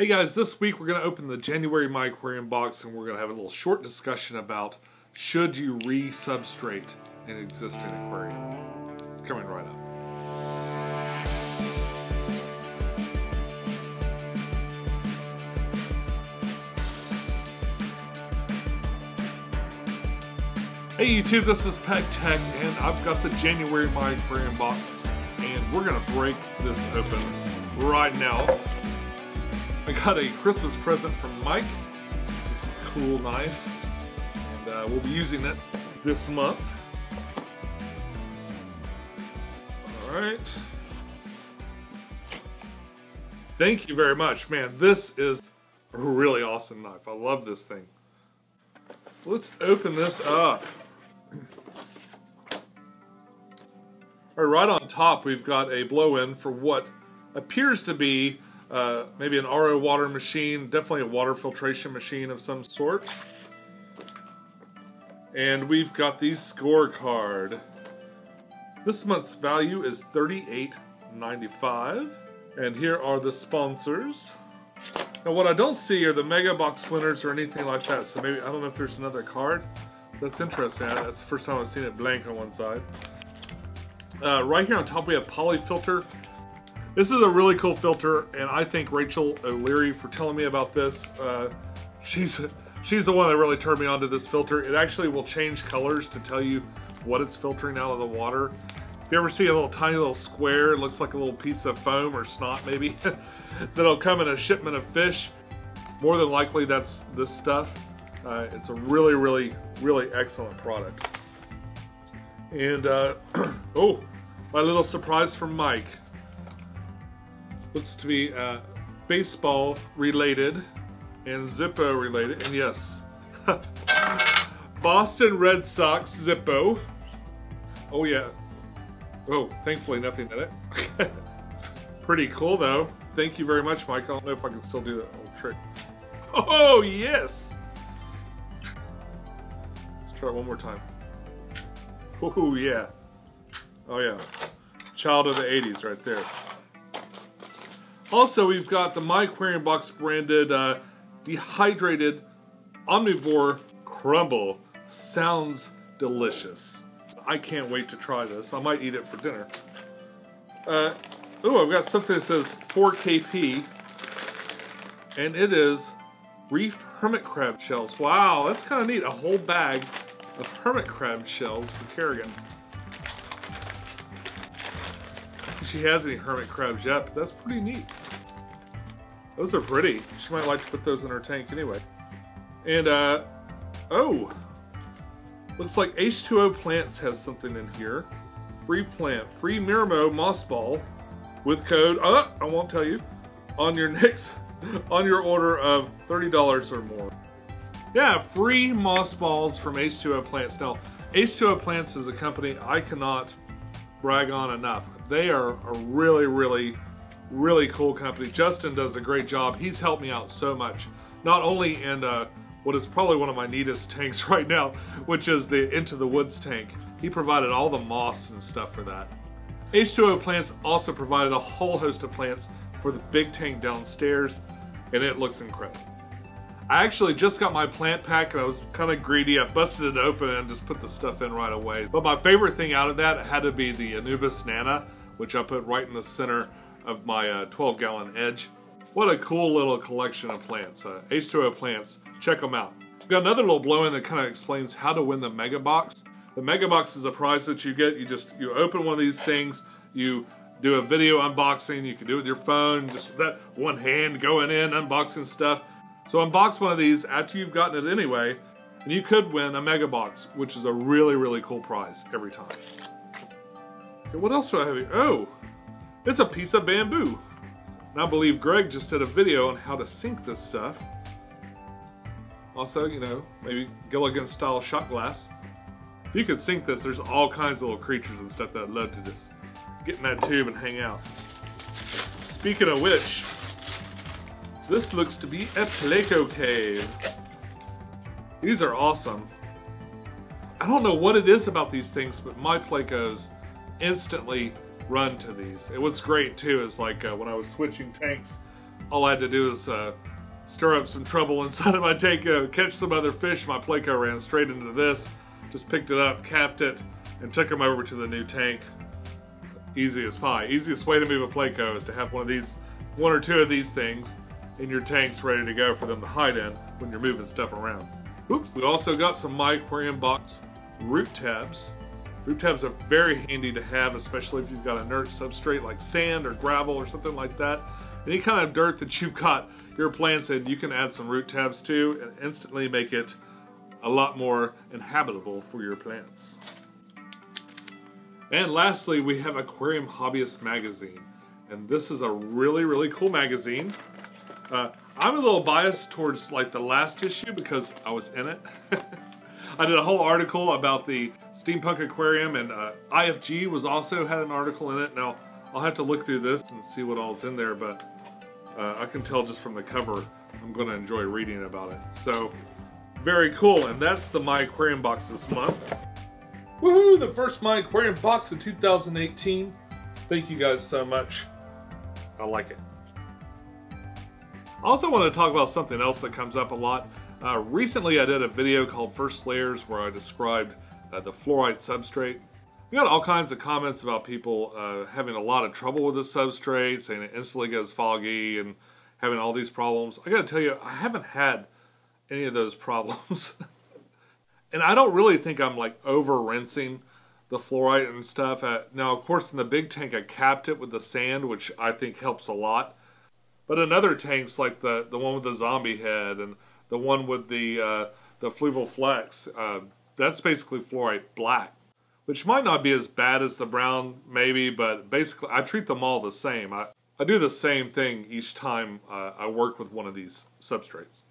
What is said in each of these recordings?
Hey guys, this week we're going to open the January My Aquarium box and we're going to have a little short discussion about should you re-substrate an existing aquarium. It's coming right up. Hey YouTube, this is Pecktec and I've got the January My Aquarium box and we're going to break this open right now. Got a Christmas present from Mike. This is a cool knife. And uh, we'll be using it this month. Alright. Thank you very much. Man, this is a really awesome knife. I love this thing. So let's open this up. All right, right on top, we've got a blow-in for what appears to be uh, maybe an RO water machine, definitely a water filtration machine of some sort. And we've got the scorecard. This month's value is $38.95. And here are the sponsors. Now what I don't see are the Mega Box winners or anything like that, so maybe, I don't know if there's another card. That's interesting, that's the first time I've seen it blank on one side. Uh, right here on top we have Polyfilter. This is a really cool filter, and I thank Rachel O'Leary for telling me about this. Uh, she's she's the one that really turned me on to this filter. It actually will change colors to tell you what it's filtering out of the water. If you ever see a little tiny little square, it looks like a little piece of foam or snot maybe, that'll come in a shipment of fish, more than likely that's this stuff. Uh, it's a really, really, really excellent product. And, uh, oh, my little surprise from Mike looks to be uh, baseball related and Zippo related. And yes, Boston Red Sox Zippo. Oh yeah. Oh, thankfully nothing in it. Pretty cool though. Thank you very much, Mike. I don't know if I can still do that old trick. Oh yes! Let's try it one more time. Oh yeah. Oh yeah. Child of the 80s right there. Also, we've got the My Aquarium Box branded uh, dehydrated omnivore crumble. Sounds delicious. I can't wait to try this. I might eat it for dinner. Uh, oh, I've got something that says 4KP, and it is reef hermit crab shells. Wow, that's kind of neat. A whole bag of hermit crab shells for Kerrigan. She has any hermit crabs yet, but that's pretty neat. Those are pretty. She might like to put those in her tank anyway. And, uh, oh, looks like H2O Plants has something in here. Free plant, free Marimo moss ball with code, uh, I won't tell you, on your next, on your order of $30 or more. Yeah, free moss balls from H2O Plants. Now, H2O Plants is a company I cannot brag on enough. They are a really, really, really cool company. Justin does a great job. He's helped me out so much. Not only in uh, what is probably one of my neatest tanks right now, which is the Into the Woods tank. He provided all the moss and stuff for that. H2O Plants also provided a whole host of plants for the big tank downstairs, and it looks incredible. I actually just got my plant pack and I was kind of greedy. I busted it open and just put the stuff in right away. But my favorite thing out of that had to be the Anubias Nana, which I put right in the center of my uh, 12 gallon edge. What a cool little collection of plants. Uh, H2O plants, check them out. We've got another little blow-in that kind of explains how to win the Mega Box. The Mega Box is a prize that you get. You just, you open one of these things, you do a video unboxing, you can do it with your phone, just that one hand going in, unboxing stuff. So unbox one of these after you've gotten it anyway, and you could win a Mega Box, which is a really, really cool prize every time. Okay, what else do I have here? Oh, it's a piece of bamboo. And I believe Greg just did a video on how to sink this stuff. Also, you know, maybe Gilligan style shot glass. If you could sink this, there's all kinds of little creatures and stuff that I'd love to just get in that tube and hang out. Speaking of which, this looks to be a Pleco cave. These are awesome. I don't know what it is about these things, but my Plecos instantly run to these. It was great too, is like uh, when I was switching tanks all I had to do is uh, stir up some trouble inside of my tank, uh, catch some other fish. My Pleco ran straight into this, just picked it up, capped it, and took him over to the new tank. Easy as pie. Easiest way to move a Pleco is to have one of these, one or two of these things in your tanks ready to go for them to hide in when you're moving stuff around. Oops, we also got some My Aquarium Box root tabs. Root tabs are very handy to have, especially if you've got a inert substrate like sand or gravel or something like that. Any kind of dirt that you've got your plants in, you can add some root tabs to and instantly make it a lot more inhabitable for your plants. And lastly, we have Aquarium Hobbyist Magazine. And this is a really, really cool magazine. Uh, I'm a little biased towards like the last issue because I was in it. I did a whole article about the Steampunk Aquarium and uh, IFG was also had an article in it. Now, I'll have to look through this and see what all's in there, but uh, I can tell just from the cover I'm going to enjoy reading about it. So, very cool. And that's the My Aquarium box this month. Woohoo! The first My Aquarium box of 2018. Thank you guys so much. I like it. I also want to talk about something else that comes up a lot. Uh, recently I did a video called First Layers where I described uh, the Flourite substrate. We got all kinds of comments about people uh, having a lot of trouble with the substrate, saying it instantly goes foggy and having all these problems. I gotta tell you, I haven't had any of those problems. and I don't really think I'm like over rinsing the Flourite and stuff. Uh, now, of course, in the big tank, I capped it with the sand, which I think helps a lot. But in other tanks, like the the one with the zombie head and the one with the uh, the fluval flex, uh, that's basically Flourite black, which might not be as bad as the brown, maybe, but basically I treat them all the same. I, I do the same thing each time uh, I work with one of these substrates.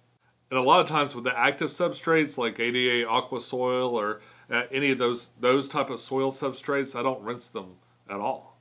And a lot of times with the active substrates like ADA aqua soil or uh, any of those those type of soil substrates, I don't rinse them at all.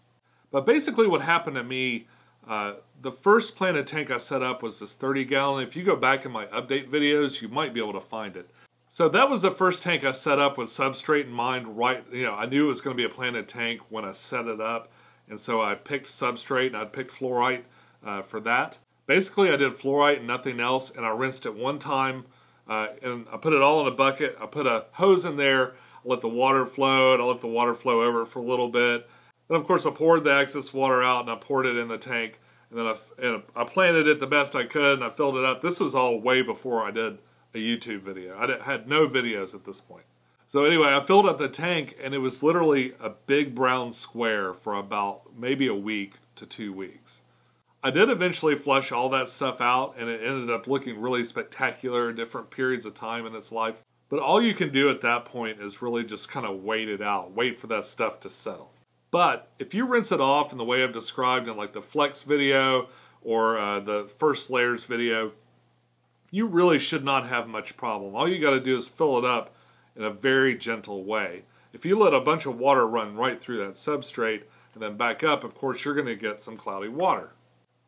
But basically what happened to me uh, the first planted tank I set up was this 30 gallon. If you go back in my update videos, you might be able to find it. So that was the first tank I set up with substrate in mind, right, you know, I knew it was going to be a planted tank when I set it up. And so I picked substrate and I picked Flourite uh, for that. Basically, I did Flourite and nothing else, and I rinsed it one time, uh, and I put it all in a bucket. I put a hose in there, I let the water flow, and I let the water flow over it for a little bit. Then, of course, I poured the excess water out, and I poured it in the tank. And then I, and I planted it the best I could and I filled it up. This was all way before I did a YouTube video. I had no videos at this point. So anyway, I filled up the tank and it was literally a big brown square for about maybe a week to two weeks. I did eventually flush all that stuff out and it ended up looking really spectacular different periods of time in its life. But all you can do at that point is really just kind of wait it out, wait for that stuff to settle. But if you rinse it off in the way I've described in like the flex video or uh, the first layers video, you really should not have much problem. All you got to do is fill it up in a very gentle way. If you let a bunch of water run right through that substrate and then back up, of course you're going to get some cloudy water.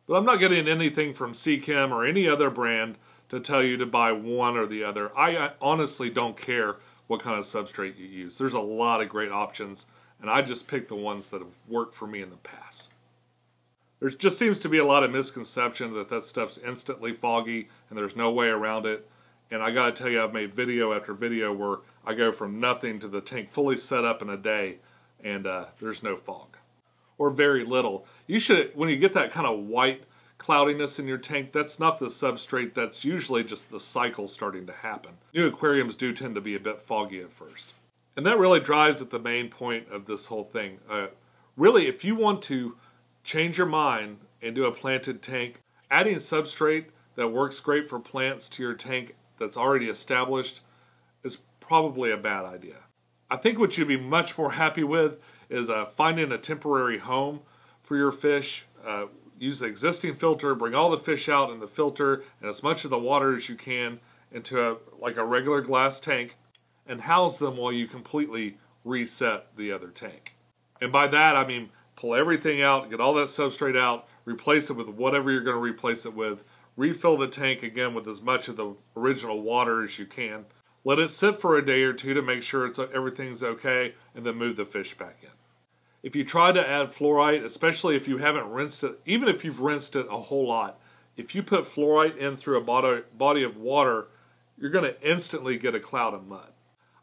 But I'm not getting anything from Seachem or any other brand to tell you to buy one or the other. I honestly don't care what kind of substrate you use. There's a lot of great options and I just picked the ones that have worked for me in the past. There just seems to be a lot of misconception that that stuff's instantly foggy and there's no way around it. And I gotta tell you, I've made video after video where I go from nothing to the tank fully set up in a day and uh, there's no fog. Or very little. You should, when you get that kind of white cloudiness in your tank, that's not the substrate, that's usually just the cycle starting to happen. New aquariums do tend to be a bit foggy at first. And that really drives at the main point of this whole thing. Uh, really, if you want to change your mind and do a planted tank, adding substrate that works great for plants to your tank that's already established is probably a bad idea. I think what you'd be much more happy with is uh, finding a temporary home for your fish. Uh, use the existing filter, bring all the fish out in the filter and as much of the water as you can into a, like a regular glass tank and house them while you completely reset the other tank. And by that, I mean pull everything out, get all that substrate out, replace it with whatever you're going to replace it with, refill the tank again with as much of the original water as you can, let it sit for a day or two to make sure it's, uh, everything's okay, and then move the fish back in. If you try to add Flourite, especially if you haven't rinsed it, even if you've rinsed it a whole lot, if you put Flourite in through a body of water, you're going to instantly get a cloud of mud.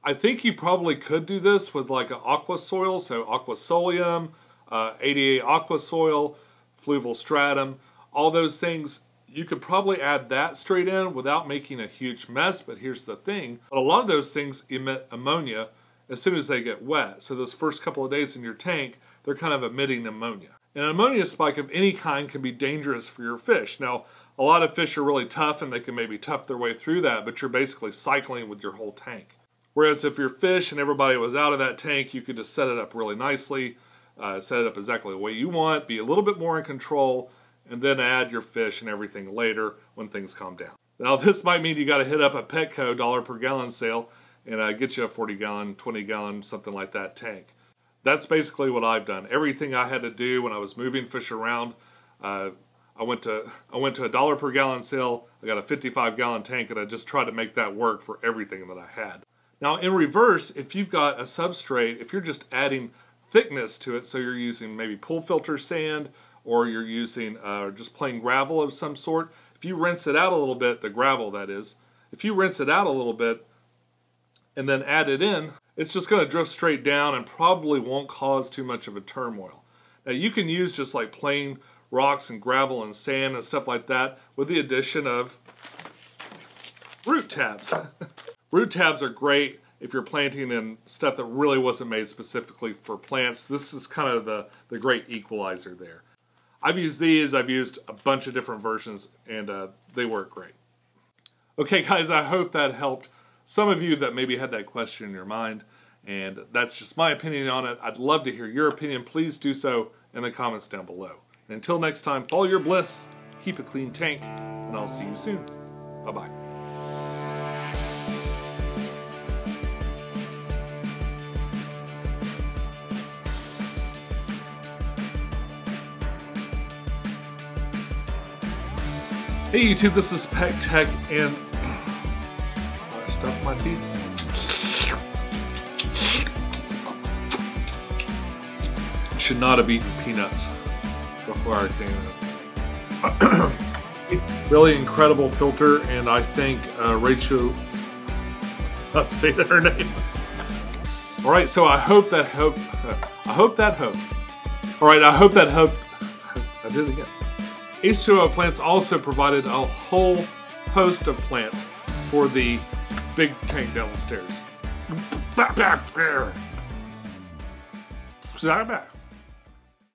I think you probably could do this with like an aqua soil, so aquasolium, uh, ADA aqua soil, fluval stratum, all those things. You could probably add that straight in without making a huge mess, but here's the thing. A lot of those things emit ammonia as soon as they get wet. So those first couple of days in your tank, they're kind of emitting ammonia. An ammonia spike of any kind can be dangerous for your fish. Now, a lot of fish are really tough and they can maybe tough their way through that, but you're basically cycling with your whole tank. Whereas if your fish and everybody was out of that tank, you could just set it up really nicely, uh, set it up exactly the way you want, be a little bit more in control, and then add your fish and everything later when things calm down. Now this might mean you got to hit up a Petco dollar per gallon sale and uh, get you a 40 gallon, 20 gallon, something like that tank. That's basically what I've done. Everything I had to do when I was moving fish around, uh, I went to I went to a dollar per gallon sale. I got a 55 gallon tank and I just tried to make that work for everything that I had. Now in reverse, if you've got a substrate, if you're just adding thickness to it, so you're using maybe pool filter sand or you're using uh, just plain gravel of some sort, if you rinse it out a little bit, the gravel that is, if you rinse it out a little bit and then add it in, it's just going to drift straight down and probably won't cause too much of a turmoil. Now you can use just like plain rocks and gravel and sand and stuff like that with the addition of root tabs. root tabs are great if you're planting in stuff that really wasn't made specifically for plants. This is kind of the, the great equalizer there. I've used these, I've used a bunch of different versions, and uh, they work great. Okay guys, I hope that helped some of you that maybe had that question in your mind, and that's just my opinion on it. I'd love to hear your opinion. Please do so in the comments down below. And until next time, follow your bliss, keep a clean tank, and I'll see you soon. Bye-bye. Hey YouTube, this is Pecktec and I stuffed my teeth. Should not have eaten peanuts before I came in. really incredible filter and I think uh, Rachel, let's say her name. All right, so I hope that helped. I hope that helped. All right, I hope that helped. I did it again. H2O plants also provided a whole host of plants for the big tank downstairs. Back, back, back.